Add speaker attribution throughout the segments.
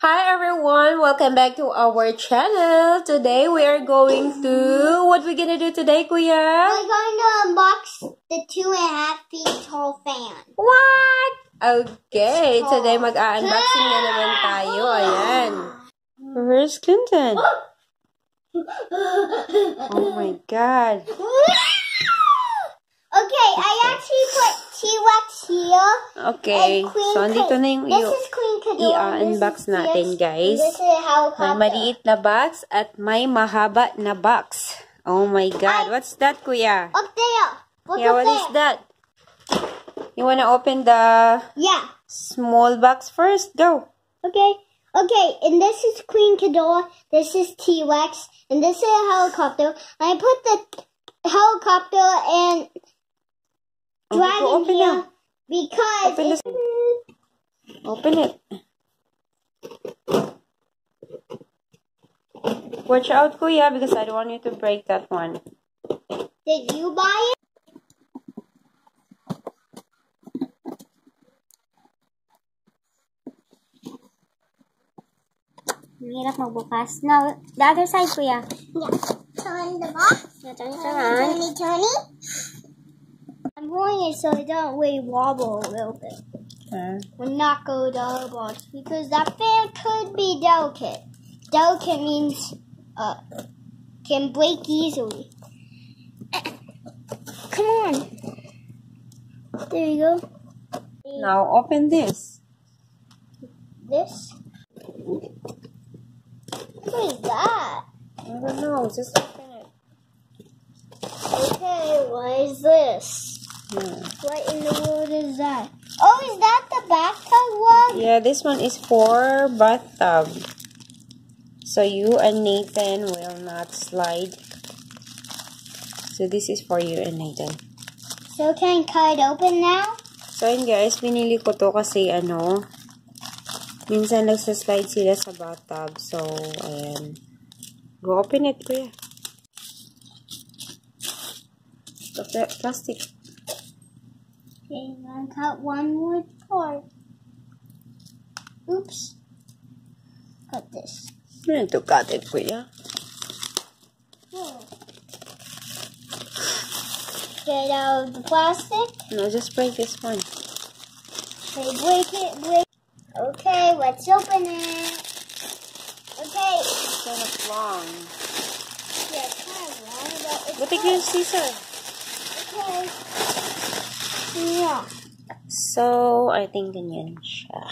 Speaker 1: Hi everyone, welcome back to our channel. Today we are going to what we gonna do today, Kuya?
Speaker 2: We're going to unbox the two and a half feet tall fan.
Speaker 1: What? Okay, today mag-unboxing na naman tayo. Ayan. Where's Clinton? Oh my God.
Speaker 2: Okay, I actually put T-Rex here.
Speaker 1: Okay,
Speaker 2: and Queen
Speaker 1: so andito
Speaker 2: Ka-
Speaker 1: na yung
Speaker 2: This is Queen Kador.
Speaker 1: I-unbox ah,
Speaker 2: this is
Speaker 1: natin, guys.
Speaker 2: This is
Speaker 1: May
Speaker 2: helicopter.
Speaker 1: maliit na box at may mahaba na box. Oh my God. What's that, Kuya?
Speaker 2: Up there. Look
Speaker 1: Yeah, what is that? You wanna open the
Speaker 2: Yeah.
Speaker 1: small box first? Go.
Speaker 2: Okay. Okay, and this is Queen Kador. This is T-Rex. And this is a helicopter. I put the helicopter and dragon
Speaker 1: go open
Speaker 2: here because
Speaker 1: Open it. Watch out, Kuya, because I don't want you to break that one.
Speaker 2: did you buy it?
Speaker 3: Mahirap magbukas. Now, the other side, kuya.
Speaker 2: Yeah. Turn the box.
Speaker 3: Yeah, turn it
Speaker 2: Turny,
Speaker 3: around.
Speaker 2: turny, turny. I'm going it so it don't really wobble a little bit.
Speaker 1: Uh,
Speaker 2: Will not go box because that fan could be delicate. Delicate means uh can break easily. Come on. There you go.
Speaker 1: now open this.
Speaker 2: This. What is that?
Speaker 1: I don't know. Just open it.
Speaker 2: Okay, what is this? What in the world is that? Oh, is that the bathtub one?
Speaker 1: Yeah, this one is for bathtub. So you and Nathan will not slide. So this is for you and Nathan.
Speaker 2: So can I cut it open now?
Speaker 1: So yun guys, binili ko to kasi ano, minsan nagsaslide sila sa bathtub. So, ayan. Go open it, kuya. Plastic.
Speaker 2: Okay, I'm gonna cut one more part. Oops. Cut this.
Speaker 1: You need to cut it, kuya.
Speaker 2: Whoa. Get out of the plastic.
Speaker 1: No, just break this one.
Speaker 2: Okay, break it, break. Okay, let's open it. Okay.
Speaker 1: It's kind of long.
Speaker 2: Yeah, it's kind of long, but it's
Speaker 1: Butik
Speaker 2: good.
Speaker 1: yung scissor.
Speaker 2: Okay. Yeah.
Speaker 1: So, I think ganyan siya.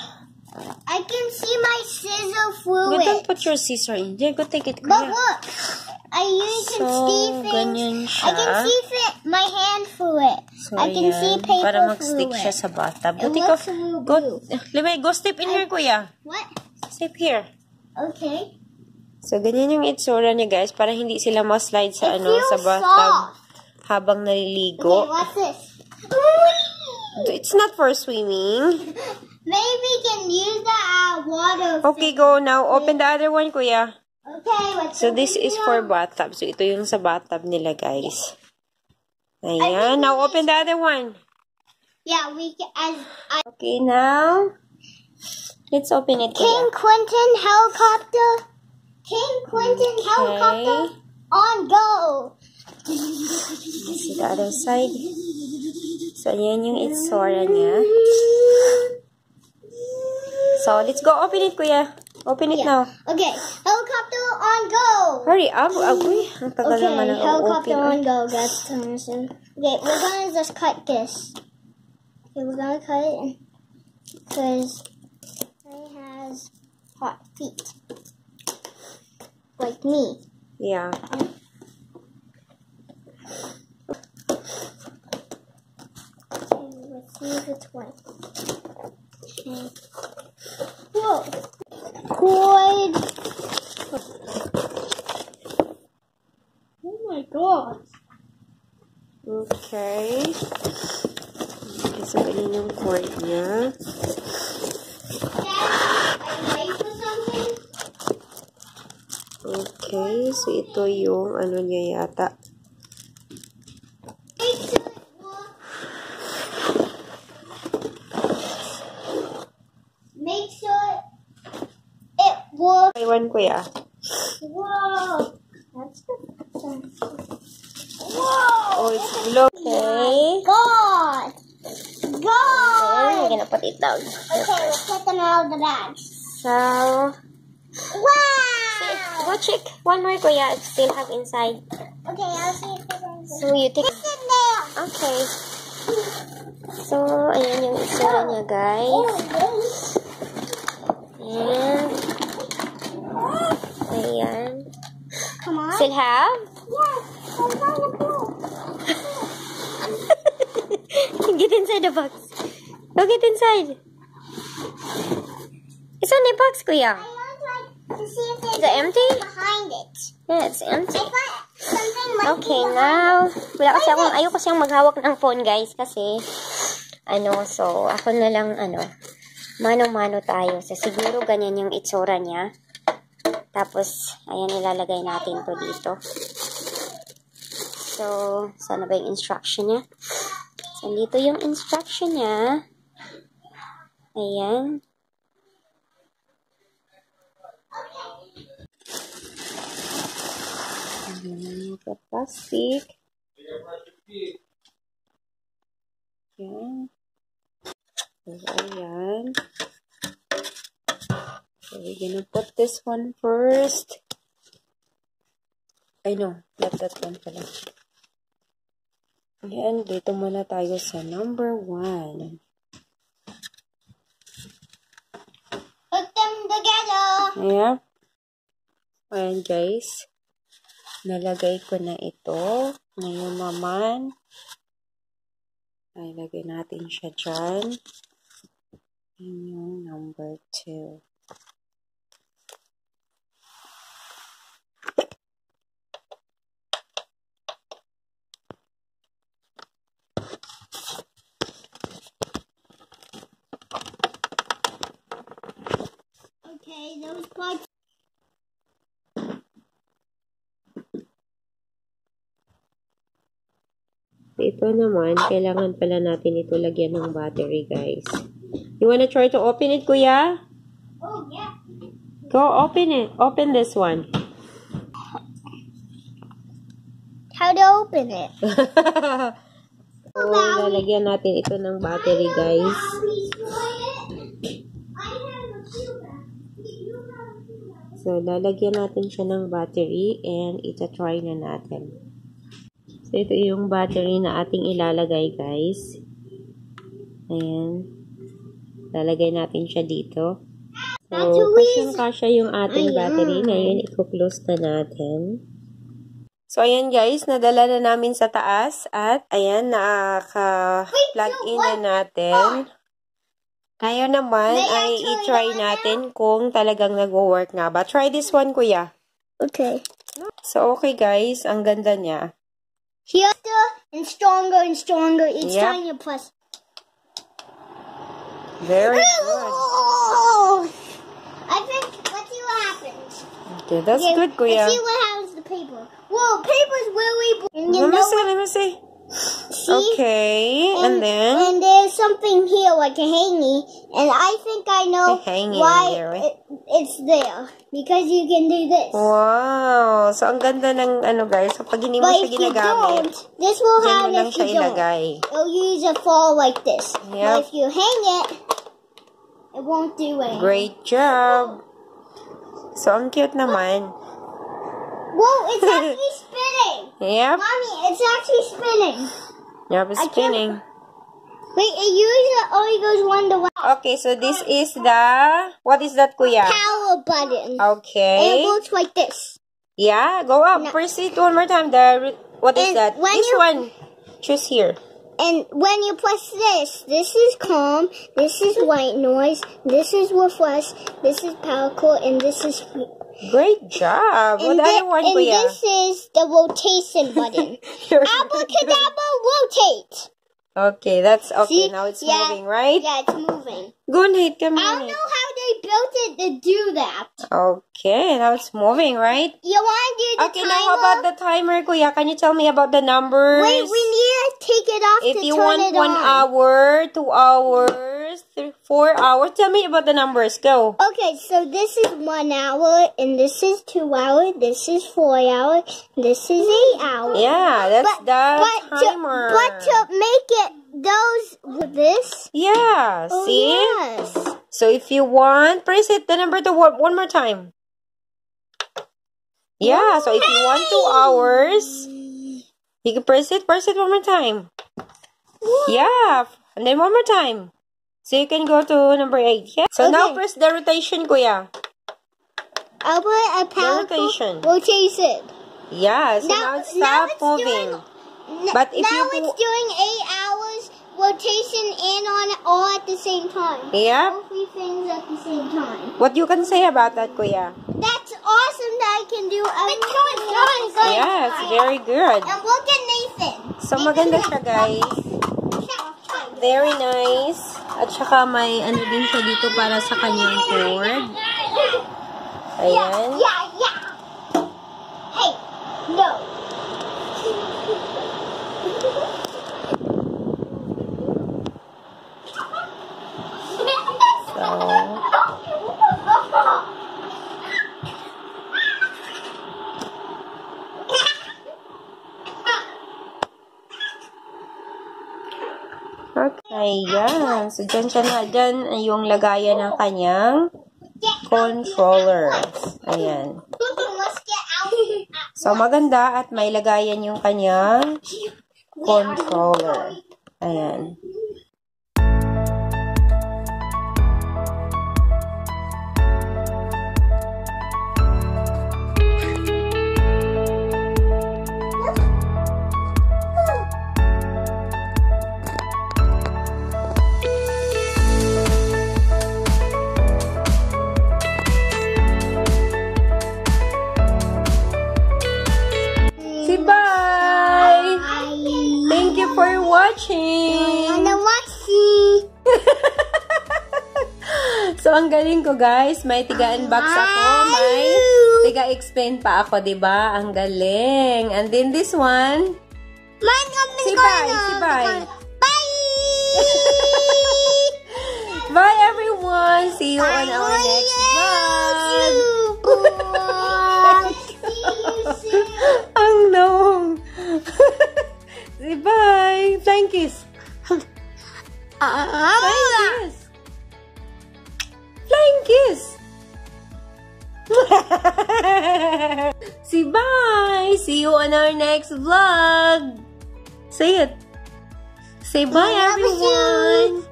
Speaker 2: I can see my scissor through
Speaker 1: You
Speaker 2: it.
Speaker 1: don't put your scissor in there. Go take it,
Speaker 2: But
Speaker 1: kuya.
Speaker 2: look, I you can
Speaker 1: So,
Speaker 2: see things. I can see fit my hand through it.
Speaker 1: So,
Speaker 2: I can
Speaker 1: ayan.
Speaker 2: see paper
Speaker 1: Para mag-stick siya sa bathtub. Ko.
Speaker 2: looks blue
Speaker 1: Go. Limay, go step in here, kuya.
Speaker 2: What?
Speaker 1: Step here.
Speaker 2: Okay.
Speaker 1: So, ganyan yung itsura niya, guys. Para hindi sila ma-slide sa,
Speaker 2: It
Speaker 1: ano, sa bathtub
Speaker 2: soft.
Speaker 1: habang
Speaker 2: Okay,
Speaker 1: naliligo.
Speaker 2: what's this?
Speaker 1: It's not for swimming.
Speaker 2: Maybe we can use that uh, water.
Speaker 1: Okay, go now. Open the other one, kuya.
Speaker 2: Okay,
Speaker 1: So, this is for bathtub. So, ito yung sa bathtub nila, guys. Ayan. Now, open the other one.
Speaker 2: Yeah, we can. As I,
Speaker 1: Okay, now, let's open it,
Speaker 2: King
Speaker 1: kuya.
Speaker 2: Quentin helicopter. King Quentin helicopter on go.
Speaker 1: See the other side. So, ayan yung itsura niya. So, let's go open it, kuya. Open it now.
Speaker 2: Okay, helicopter on go.
Speaker 1: Hurry up. Agoy. Ang tagal
Speaker 2: Okay,
Speaker 1: naman ang
Speaker 2: helicopter
Speaker 1: open.
Speaker 2: on go. Thomason. Okay, we're gonna just cut this. Okay, we're gonna cut it because it has hot feet, like me.
Speaker 1: Yeah.
Speaker 2: Okay, let's see if it's white. Okay. Whoa. Quite. Oh my god.
Speaker 1: Okay. Okay, so ganyan yung cord niya.
Speaker 2: Dad, are you ready for something?
Speaker 1: Okay, so ito yung ano niya yata.
Speaker 2: Make sure it works. Make sure
Speaker 1: Kuya. Ah.
Speaker 2: Whoa! That's the. Whoa!
Speaker 1: Oh, it's blue. Eh? Okay.
Speaker 2: God!
Speaker 1: Ayan,
Speaker 2: God!
Speaker 1: we're gonna put it down.
Speaker 2: Okay, let's put them out of the bags.
Speaker 1: So,
Speaker 2: Wow!
Speaker 1: go check. One more, kuya. Ah, it still have inside.
Speaker 2: Okay, I'll see if anything.
Speaker 1: So, you take...
Speaker 2: It's in there!
Speaker 1: Okay. So, ayan yung itsura niya, guys.
Speaker 2: Oh,
Speaker 1: Still have?
Speaker 2: Yes, I'm trying to pull.
Speaker 1: get inside the box. Go get inside. It's on the box, kuya.
Speaker 2: I want like to see if there's
Speaker 1: Is it empty?
Speaker 2: behind it.
Speaker 1: Yeah, it's empty. Okay, now, wala kasi akong, ayoko siyang maghawak ng phone, guys, kasi, ano, so, ako na lang, ano, mano-mano tayo. So, siguro ganyan yung itsura niya. Tapos, ayan, ilalagay natin to dito. So, sana ba yung instruction niya? So, dito yung instruction niya. Ayan. Ayan, the plastic. Ayan. So, ayan. So we're gonna put this one first. I know, not that one pala. Ayan, dito muna tayo sa number one.
Speaker 2: Put them together!
Speaker 1: Ayan. Ayan guys. Nalagay ko na ito. Ngayon naman, ay lagay natin siya dyan. Yun yung number
Speaker 2: 2.
Speaker 1: Ito naman, kailangan pala natin ito lagyan ng battery, guys. You wanna try to open it, kuya?
Speaker 2: Oh, yeah.
Speaker 1: Go open it. Open this one.
Speaker 2: How to open it?
Speaker 1: so, lalagyan natin ito ng battery, guys. So, lalagyan natin siya ng battery and ita-try na natin. So, ito yung battery na ating ilalagay, guys. Ayan. Lalagay natin siya dito. So, kasyang-kasya yung ating battery. Ngayon, i-close na natin. So, ayan guys, nadala na namin sa taas at ayan, nakaka-plug in na natin. Ngayon naman ay i-try natin kung talagang nag-work nga ba. Try this one, kuya.
Speaker 2: Okay.
Speaker 1: So, okay guys, ang ganda niya.
Speaker 2: Faster and stronger and stronger each
Speaker 1: Yep.
Speaker 2: time you press.
Speaker 1: Very good.
Speaker 2: I think, let's see what happens.
Speaker 1: Okay, that's
Speaker 2: Okay,
Speaker 1: good, kuya.
Speaker 2: Let's see what happens to paper. Whoa, paper's really blue.
Speaker 1: Let me see, let me see.
Speaker 2: See?
Speaker 1: Okay, and then...
Speaker 2: and there's something here like a hangy, and I think I know why
Speaker 1: there, eh?
Speaker 2: it, it's there because you can do this.
Speaker 1: Wow! So, ang ganda ng ano guys. So, pag hindi mo
Speaker 2: But
Speaker 1: siya ginagamit,
Speaker 2: this will happen if you don't.
Speaker 1: ilagay.
Speaker 2: It'll usually fall like this.
Speaker 1: Yep.
Speaker 2: But if you hang it, it won't do anything.
Speaker 1: Great job! So, ang cute naman.
Speaker 2: Whoa, it's actually spinning.
Speaker 1: Yep.
Speaker 2: Mommy, it's actually spinning.
Speaker 1: Yep, it's spinning.
Speaker 2: Wait, it usually only goes one to one.
Speaker 1: Okay, so this is the... What is that, kuya?
Speaker 2: Power button. And it
Speaker 1: Okay.
Speaker 2: works like this.
Speaker 1: Yeah, go up.
Speaker 2: No.
Speaker 1: Press it one more time. The... What is
Speaker 2: And
Speaker 1: that? This
Speaker 2: you-
Speaker 1: one. Choose here.
Speaker 2: And when you press this, this is calm, this is white noise, this is refresh, this is power core, and this is
Speaker 1: Great job.
Speaker 2: and,
Speaker 1: What the one,
Speaker 2: and this is the rotation button. Abracadabra rotate.
Speaker 1: Okay, that's okay.
Speaker 2: See?
Speaker 1: Now it's
Speaker 2: Yeah.
Speaker 1: moving, right?
Speaker 2: Yeah, it's moving.
Speaker 1: Go ahead, come
Speaker 2: I don't know how they built it to do that.
Speaker 1: Okay, now it's moving, right?
Speaker 2: You want to do the
Speaker 1: Okay,
Speaker 2: timer?
Speaker 1: now how about the timer, Kuya? Can you tell me about the numbers?
Speaker 2: Wait, we need to take it off
Speaker 1: if you want one
Speaker 2: on.
Speaker 1: hour, two hours, three, four hours, tell me about the numbers. Go.
Speaker 2: Okay, so this is one hour, and this is two hours, this is four hours, this is eight hours.
Speaker 1: Yeah, that's
Speaker 2: But,
Speaker 1: the
Speaker 2: but,
Speaker 1: timer.
Speaker 2: To, but to make it those with this,
Speaker 1: yeah,
Speaker 2: oh,
Speaker 1: see?
Speaker 2: yes.
Speaker 1: So if you want, press it the number to one, one more time. Yeah, so if you want two hours, you can press it, press it one more time. Yeah, and then one more time. So you can go to number eight. Yeah. So now press the rotation, Kuya.
Speaker 2: I'll put a pound
Speaker 1: rotation.
Speaker 2: rotate it.
Speaker 1: Yeah, so now,
Speaker 2: Now-
Speaker 1: it
Speaker 2: now
Speaker 1: stop
Speaker 2: it's
Speaker 1: moving.
Speaker 2: N-
Speaker 1: But if
Speaker 2: now
Speaker 1: you
Speaker 2: it's doing eight hours rotation and on all at the same time.
Speaker 1: Yeah.
Speaker 2: All three things at the same time.
Speaker 1: What you can say about that, Kuya?
Speaker 2: That's awesome that I can do everything. Going, going,
Speaker 1: Yeah, it's very good.
Speaker 2: And look at Nathan.
Speaker 1: So maganda siya, guys. Very nice. At saka may ano din siya dito para sa kanyang cord. Ayan.
Speaker 2: Yeah, yeah.
Speaker 1: Okay, yan. So, dyan siya na, dyan yung lagayan ng kanyang controller. Ayan. So, maganda at may lagayan yung kanyang controller. Ayan. Ang galing ko, guys. May tiga-unbox ako. May tiga-explain pa ako, 'di ba? Ang galing. And then this one,
Speaker 2: Mine
Speaker 1: Say
Speaker 2: ko
Speaker 1: bye, say bye.
Speaker 2: Bye!
Speaker 1: bye everyone! See you on our next vlog! Ang long! Say bye! Flying kiss! Flying kiss! Flying kiss! Say bye! See you on our next vlog! Say it! Say bye, everyone!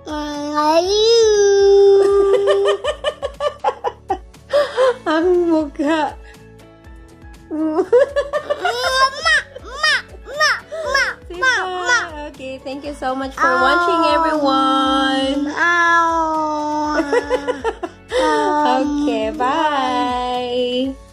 Speaker 1: You. Ang mukha. Say bye. Okay, thank you so much for watching, everyone. Okay, bye.